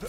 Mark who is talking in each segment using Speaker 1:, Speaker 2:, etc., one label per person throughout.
Speaker 1: Huh?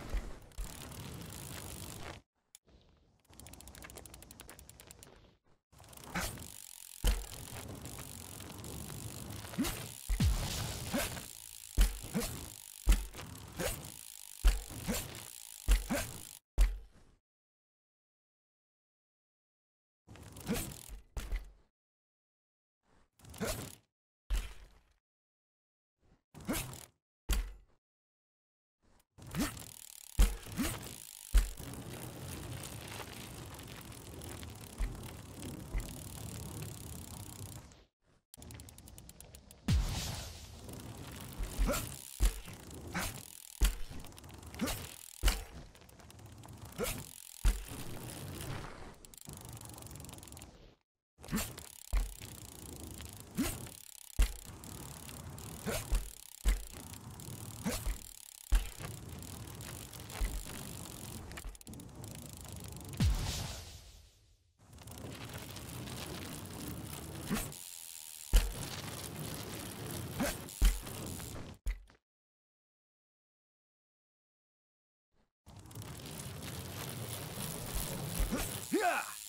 Speaker 1: Huh? Yeah!